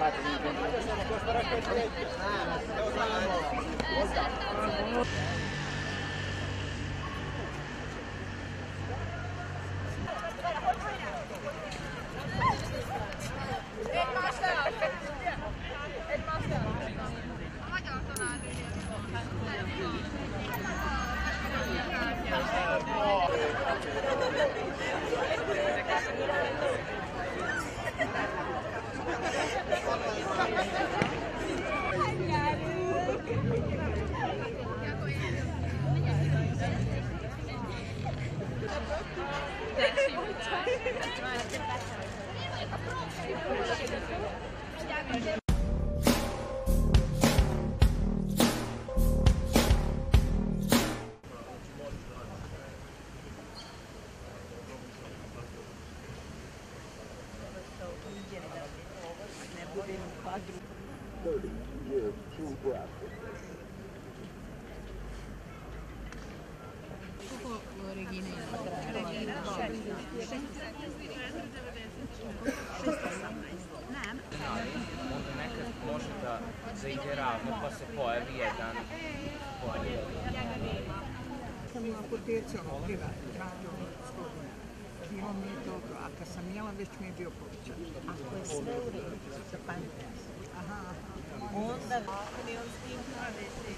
पाच Thirty years true breath. Nekad može da zaide ravno pa se pojavi jedan bolji. sam u apoteci, ono, privatno, radio skoro. Bilo mi je dobro, a kad sam već mi bio povećan. Ako sve u redu pankreasom, Aha, onda ali on s tim hrane se